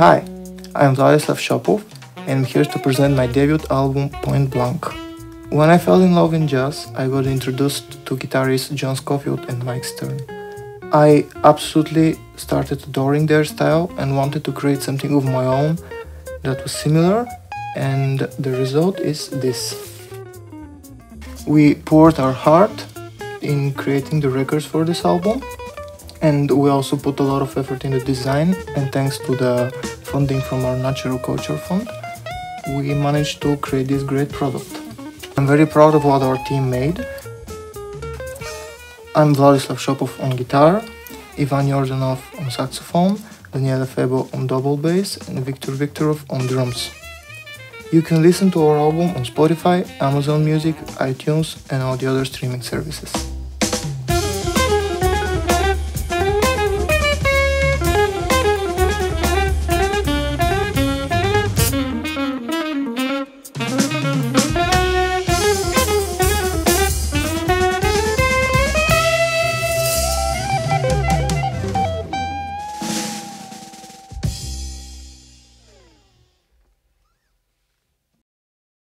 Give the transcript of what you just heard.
Hi, I'm Vladislav Shopov and I'm here to present my debut album Point Blank. When I fell in love in jazz, I got introduced to guitarists John Scofield and Mike Stern. I absolutely started adoring their style and wanted to create something of my own that was similar, and the result is this. We poured our heart in creating the records for this album, and we also put a lot of effort in the design, and thanks to the funding from our National Culture Fund, we managed to create this great product. I'm very proud of what our team made. I'm Vladislav Shopov on guitar, Ivan Yordanov on saxophone, Daniela Febo on double bass, and Viktor Viktorov on drums. You can listen to our album on Spotify, Amazon Music, iTunes, and all the other streaming services.